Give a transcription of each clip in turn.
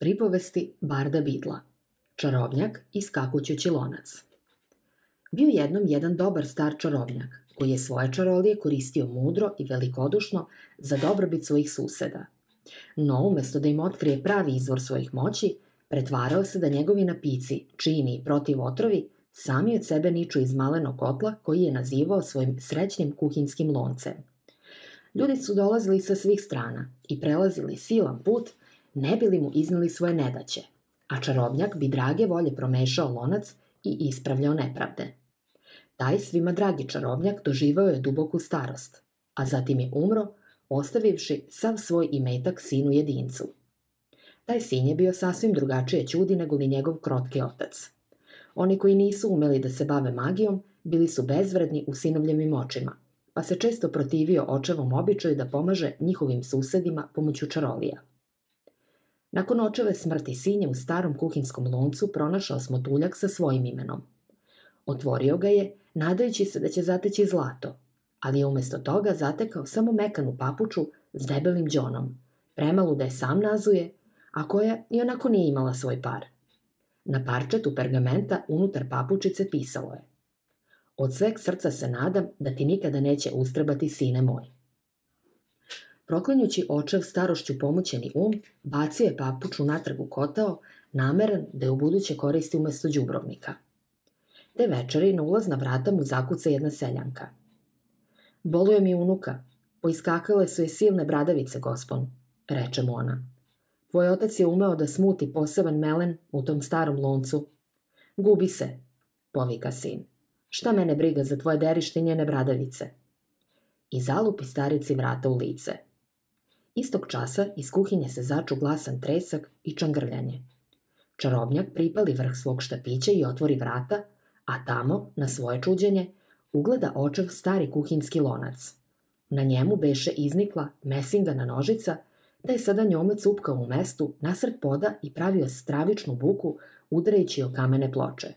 Pripovesti Barda Bidla Čarobnjak i skakućući lonac Bio jednom jedan dobar star čarobnjak, koji je svoje čarolije koristio mudro i velikodušno za dobrobit svojih suseda. No, umesto da im otkrije pravi izvor svojih moći, pretvarao se da njegovi napici, čini i protiv otrovi, sami od sebe niču iz malenog kotla koji je nazivao svojim srećnim kuhinskim loncem. Ljudi su dolazili sa svih strana i prelazili silan put ne bi li mu iznali svoje nedaće, a čarobnjak bi drage volje promešao lonac i ispravljao nepravde. Taj svima dragi čarobnjak doživao je duboku starost, a zatim je umro, ostavivši sav svoj imetak sinu jedincu. Taj sin je bio sasvim drugačije čudi nego li njegov krotki otac. Oni koji nisu umeli da se bave magijom, bili su bezvredni u sinovljevim očima, pa se često protivio očevom običaju da pomaže njihovim susedima pomoću čarolija. Nakon očeve smrti sinje u starom kuhinskom loncu pronašao smo tuljak sa svojim imenom. Otvorio ga je, nadajući se da će zateći zlato, ali je umesto toga zatekao samo mekanu papuču s debelim džonom, premalu da je sam nazuje, a koja i onako nije imala svoj par. Na parčetu pergamenta unutar papučice pisalo je Od sveg srca se nadam da ti nikada neće ustrebati sine moj. Proklinjući očev starošću pomoćeni um, bacio je papuču natrag u kotao, nameran da je u buduće koristi umesto đubrovnika. Te večeri na ulazna vrata mu zakuca jedna seljanka. Boluje mi unuka, poiskakale su je silne bradavice, gospon, reče mu ona. Tvoj otac je umeo da smuti poseban melen u tom starom loncu. Gubi se, povika sin. Šta mene briga za tvoje derište i njene bradavice? I zalupi starici vrata u lice – Istog časa iz kuhinje se začu glasan tresak i čangrljanje. Čarobnjak pripali vrh svog štapića i otvori vrata, a tamo, na svoje čuđenje, ugleda očev stari kuhinski lonac. Na njemu beše iznikla mesingana nožica, da je sada njome cupkao u mestu nasred poda i pravio stravičnu buku udarajući o kamene ploče.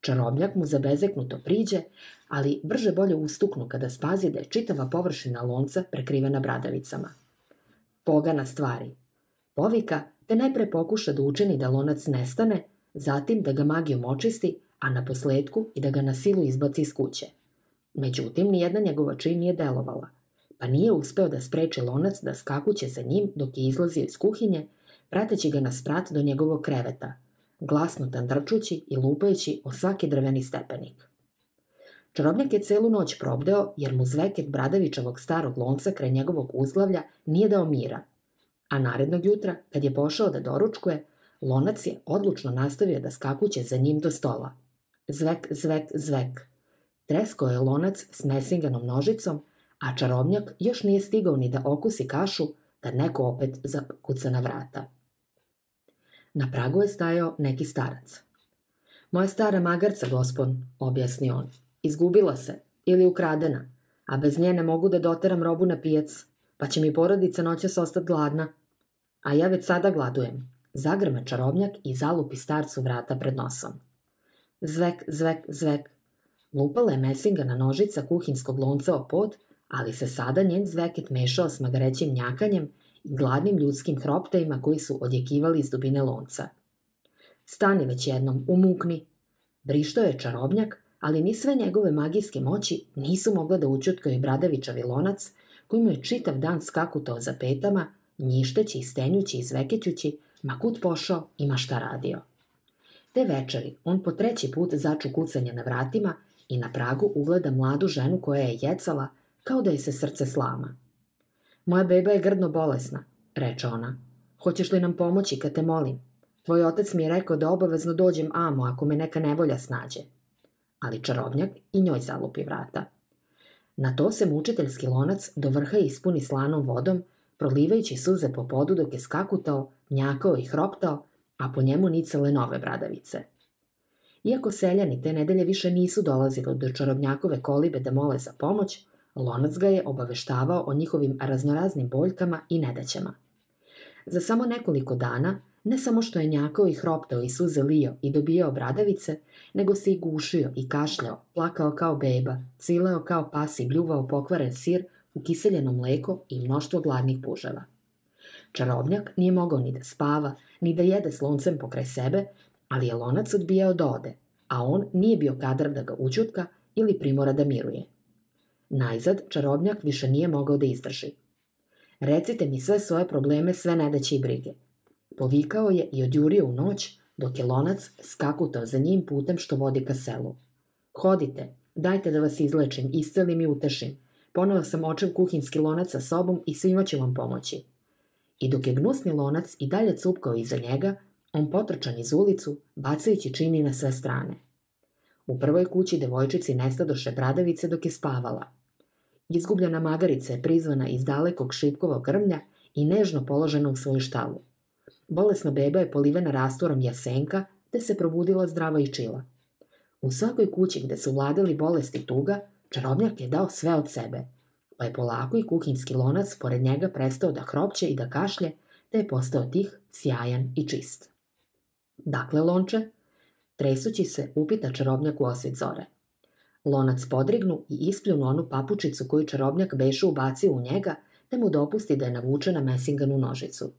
Čarobnjak mu zabezeknuto priđe, ali brže bolje ustuknu kada spazi da je čitava površina lonca prekrivena bradavicama pogana stvari. Povika te najpre pokuša da učini da lonac nestane, zatim da ga magijom očisti, a na posledku i da ga na silu izbaci iz kuće. Međutim, nijedna njegova čin nije delovala, pa nije uspeo da spreči lonac da skakuće za njim dok je izlazio iz kuhinje, prateći ga na sprat do njegovog kreveta, glasno tandrčući i lupajući o svaki drveni stepenik. Čarobnjak je celu noć probdeo, jer mu zveket Bradavićevog starog lonca kraj njegovog uzglavlja nije dao mira. A narednog jutra, kad je pošao da doručkuje, lonac je odlučno nastavio da skakuće za njim do stola. Zvek, zvek, zvek. Tresko je lonac s mesinganom nožicom, a čarobnjak još nije stigao ni da okusi kašu, kad neko opet zakuca na vrata. Na pragu je stajao neki starac. Moja stara magarca, gospon, objasni on. Izgubila se ili ukradena, a bez nje ne mogu da doteram robu na pijac, pa će mi porodica noćas ostati gladna. A ja već sada gladujem. Zagrme čarobnjak i zalupi starcu vrata pred nosom. Zvek, zvek, zvek. Lupala je mesinga na nožica kuhinskog lonca o pod, ali se sada njen zveket mešao s magarećim njakanjem i gladnim ljudskim hroptajima koji su odjekivali iz dubine lonca. Stani već jednom, umukni. Brišto je čarobnjak, ali ni sve njegove magijske moći nisu mogle da učutkaju Bradavićavi lonac, koji mu je čitav dan skakutao za petama, njišteći i stenjući i zvekećući, ma kut pošao i ma šta radio. Te večeri on po treći put začu kucanje na vratima i na pragu ugleda mladu ženu koja je jecala kao da je se srce slama. Moja beba je grdno bolesna, reče ona. Hoćeš li nam pomoći kad te molim? Tvoj otac mi je rekao da obavezno dođem amo ako me neka nevolja snađe ali čarobnjak i njoj zalupi vrata. Na to se mučiteljski lonac do vrha ispuni slanom vodom, prolivajući suze po podu dok je skakutao, njakao i hroptao, a po njemu nicale nove bradavice. Iako seljani te nedelje više nisu dolazili do čarobnjakove kolibe da mole za pomoć, lonac ga je obaveštavao o njihovim raznoraznim boljkama i nedaćama. Za samo nekoliko dana Ne samo što je njakao i hroptao i suze lio i dobijao bradavice, nego se i gušio i kašljao, plakao kao beba, cileo kao pas i bljuvao pokvaren sir u kiseljeno mleko i mnoštvo gladnih puževa. Čarobnjak nije mogao ni da spava, ni da jede sloncem pokraj sebe, ali je lonac odbijao da ode, a on nije bio kadar da ga učutka ili primora da miruje. Najzad, čarobnjak više nije mogao da izdrži. Recite mi sve svoje probleme, sve nedaće i brige. Povikao je i odjurio u noć, dok je lonac skakutao za njim putem što vodi ka selu. Hodite, dajte da vas izlečim, iscelim i utešim. Ponovo sam očev kuhinski lonac sa sobom i svima ću vam pomoći. I dok je gnusni lonac i dalje cupkao iza njega, on potrčan iz ulicu, bacajući čini na sve strane. U prvoj kući devojčici nestadoše bradavice dok je spavala. Izgubljena magarica je prizvana iz dalekog šipkovog grmlja i nežno položena u svoju štalu. Bolesna beba je polivena rastorom jasenka, te se probudila zdrava i čila. U svakoj kući gde su vladali bolesti tuga, čarobnjak je dao sve od sebe, pa je polako i kuhinski lonac pored njega prestao da hropće i da kašlje, te je postao tih, sjajan i čist. Dakle, lonče, tresući se, upita čarobnjak u osvit zore. Lonac podrignu i ispljunu onu papučicu koju čarobnjak beše ubacio u njega, te mu dopusti da je navuče na mesinganu nožicu.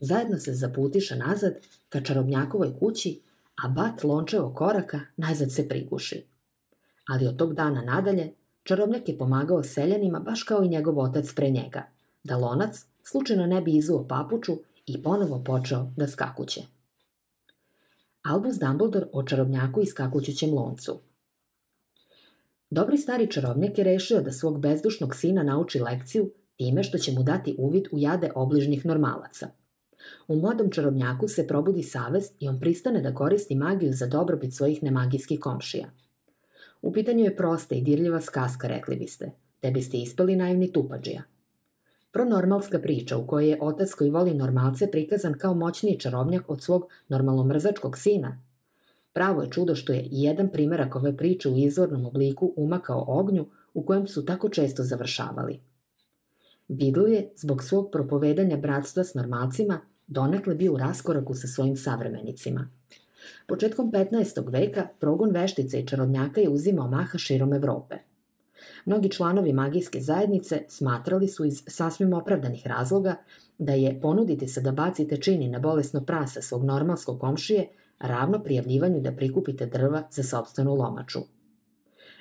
Zajedno se zaputiše nazad ka čarobnjakovoj kući, a bat lončevo koraka najzad se priguši. Ali od tog dana nadalje, čarobnjak je pomagao seljanima baš kao i njegov otac pre njega, da lonac slučajno ne bi izuo papuču i ponovo počeo da skakuće. Albus Dumbledore o čarobnjaku i skakućućem loncu. Dobri stari čarobnjak je rešio da svog bezdušnog sina nauči lekciju time što će mu dati uvid u jade obližnjih normalaca. U mladom čarobnjaku se probudi savest i on pristane da koristi magiju za dobrobit svojih nemagijskih komšija. U pitanju je prosta i dirljiva skaska, rekli biste, te biste ispali naivni tupađija – Pronormalska priča u kojoj je otac koji voli normalce prikazan kao moćniji čarobnjak od svog normalomrzačkog sina. Pravo je čudo što je jedan primerak ove priče u izvornom obliku umakao ognju u kojem su tako često završavali. Bidl je, zbog svog propovedanja bratstva s normalcima, donekle bio u raskoraku sa svojim savremenicima. Početkom 15. veka progon veštica i čarobnjaka je uzimao maha širom Evrope – Mnogi članovi magijske zajednice smatrali su iz sasvim opravdanih razloga da je ponuditi se da bacite čini na bolesno prasa svog normalskog komšije ravno prijavljivanju da prikupite drva za sobstvenu lomaču.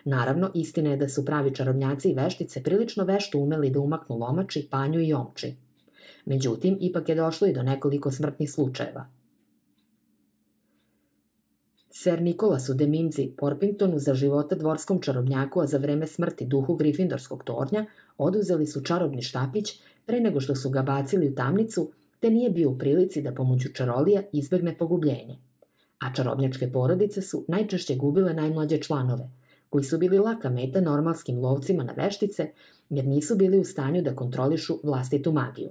Naravno, istina je da su pravi čarobnjaci i veštice prilično vešto umeli da umaknu lomači, panju i omči. Međutim, ipak je došlo i do nekoliko smrtnih slučajeva – Ser Nikolasu de Mimzi Porpingtonu za života dvorskom čarobnjaku, a za vreme smrti duhu Grifindorskog tornja, oduzeli su čarobni štapić pre nego što su ga bacili u tamnicu, te nije bio u prilici da pomoću čarolija izbegne pogubljenje. A čarobnjačke porodice su najčešće gubile najmlađe članove, koji su bili laka meta normalskim lovcima na veštice, jer nisu bili u stanju da kontrolišu vlastitu magiju.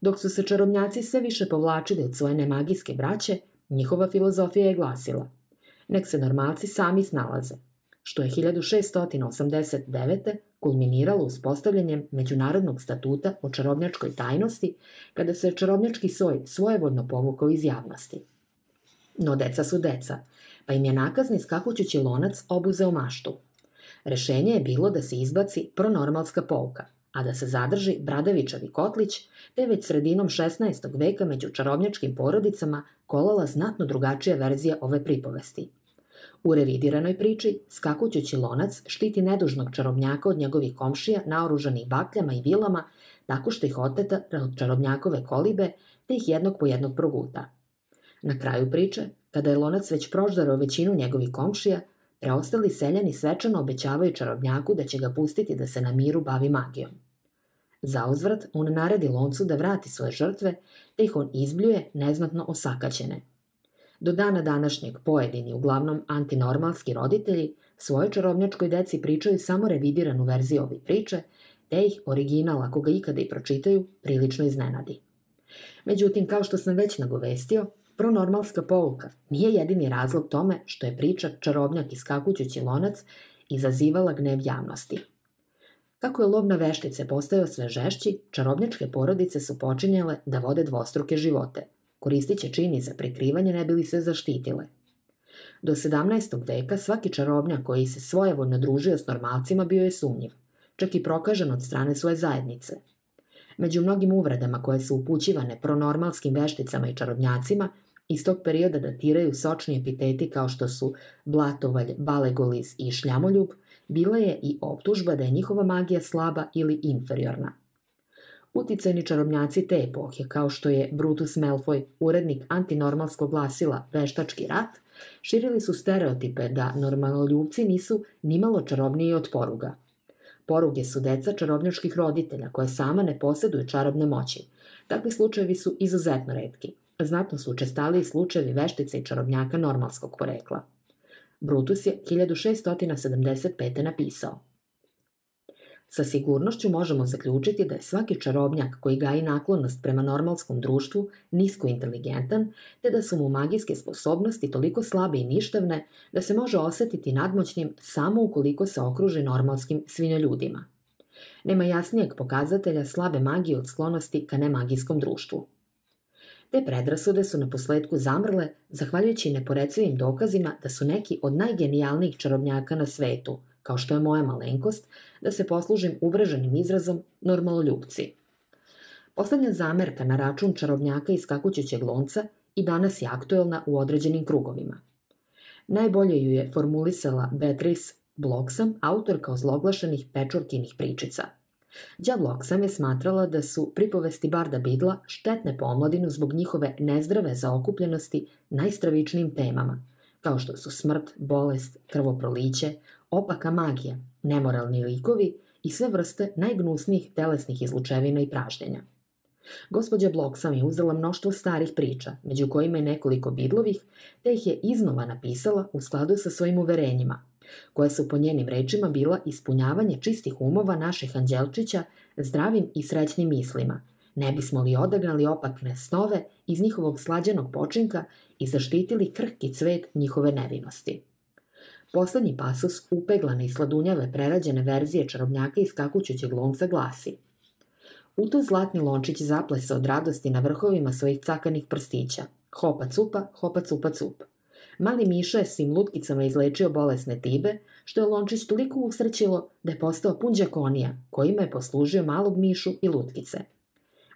Dok su se čarobnjaci sve više povlačili od svoje nemagijske braće, Njihova filozofija je glasila nek se normalci sami snalaze, što je 1689. kulminiralo uspostavljanjem Međunarodnog statuta o čarobnjačkoj tajnosti, kada se čarobnjački soj svojevoljno povukao iz javnosti. No deca su deca, pa im je nakazni skakućući lonac obuzeo maštu. Rešenje je bilo da se izbaci pronormalska pouka – a da se zadrži Bradavičavi kotlić, te već sredinom 16. veka među čarobnjačkim porodicama kolala znatno drugačija verzija ove pripovesti. U revidiranoj priči, skakućući lonac štiti nedužnog čarobnjaka od njegovih komšija naoružanih bakljama i vilama, tako što ih oteta čarobnjakove kolibe, te ih jednog po jednog proguta. Na kraju priče, kada je lonac već proždarao većinu njegovih komšija, preostali seljani svečano obećavaju čarobnjaku da će ga pustiti da se na miru bavi magijom. Zauzvrat, on naredi loncu da vrati svoje žrtve, te ih on izbljuje neznatno osakaćene. Do dana današnjeg pojedini, uglavnom antinormalski roditelji, svoje čarobnjačkoj deci pričaju samo revidiranu verziju ove priče, te ih original, ako ga ikada i pročitaju, prilično iznenadi. Međutim, kao što sam već nagovestio, pronormalska pouka nije jedini razlog tome što je priča čarobnjak i skakućući lonac izazivala gnev javnosti. Kako je lov na veštice postajao sve žešći, čarobnjačke porodice su počinjale da vode dvostruke živote, koristiće čini za prikrivanje ne bili se zaštitile. Do 17. veka svaki čarobnjak koji se svojevoljno družio s normalcima bio je sumnjiv, čak i prokažen od strane svoje zajednice. Među mnogim uvredama koje su upućivane pronormalskim vešticama i čarobnjacima, iz tog perioda datiraju sočni epiteti kao što su blatovalj, balegolis i šljamoljub, bila je i optužba da je njihova magija slaba ili inferiorna. Uticajni čarobnjaci te epohe, kao što je Brutus Malfoy, urednik antinormalskog glasila Veštački rat, širili su stereotipe da normaloljubci nisu nimalo čarobniji od poruga. Poruge su deca čarobnjačkih roditelja koje sama ne poseduju čarobne moći. Takvi slučajevi su izuzetno redki. Znatno su učestaliji slučajevi veštice i čarobnjaka normalskog porekla. Brutus je 1675. napisao Sa sigurnošću možemo zaključiti da je svaki čarobnjak koji gaji naklonost prema normalskom društvu nisko inteligentan, te da su mu magijske sposobnosti toliko slabe i ništavne da se može osetiti nadmoćnim samo ukoliko se okruži normalskim svinjoljudima. Nema jasnijeg pokazatelja slabe magije od sklonosti ka nemagijskom društvu. Te predrasude su na posledku zamrle, zahvaljujući neporecivim dokazima da su neki od najgenijalnijih čarobnjaka na svetu, kao što je moja malenkost, da se poslužim uvreženim izrazom normaloljubci. Poslednja zamerka na račun čarobnjaka iz kakućućeg lonca i danas je aktuelna u određenim krugovima. Najbolje ju je formulisala Beatrice Bloxam, autorka ozloglašenih pečurkinih pričica – Đablok sam je smatrala da su pripovesti Barda Bidla štetne po omladinu zbog njihove nezdrave zaokupljenosti najstravičnijim temama, kao što su smrt, bolest, krvoproliće, opaka magija, nemoralni likovi i sve vrste najgnusnijih telesnih izlučevina i pražnjenja. Gospodja Blok sam je uzela mnoštvo starih priča, među kojima je nekoliko bidlovih, te ih je iznova napisala u skladu sa svojim uverenjima, koje su po njenim rečima bila ispunjavanje čistih umova naših anđelčića zdravim i srećnim mislima, ne bismo li odagnali opakne snove iz njihovog slađenog počinka i zaštitili krhki cvet njihove nevinosti. Poslednji pasus upeglane i sladunjave prerađene verzije čarobnjaka iz kakućućeg lonca glasi U to zlatni lončić zaplese od radosti na vrhovima svojih cakanih prstića. Hopa cupa, hopa cupa cup. Mali Miša je svim lutkicama izlečio bolesne tibe, što je Lončić toliko usrećilo da je postao pun džakonija, kojima je poslužio malog Mišu i lutkice.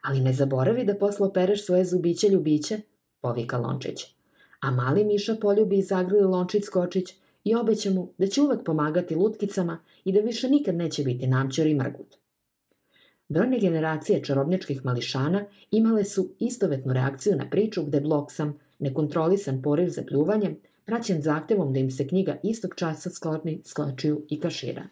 Ali ne zaboravi da posle opereš svoje zubiće ljubiće, povika Lončić. A mali Miša poljubi i zagrli Lončić skočić i obeća mu da će uvek pomagati lutkicama i da više nikad neće biti namćor i mrgut. Brojne generacije čarobnjačkih mališana imale su istovetnu reakciju na priču gde Bloksam nekontrolisan poriv za pljuvanjem, praćen zahtevom da im se knjiga istog časa skloni skočiju i kašira.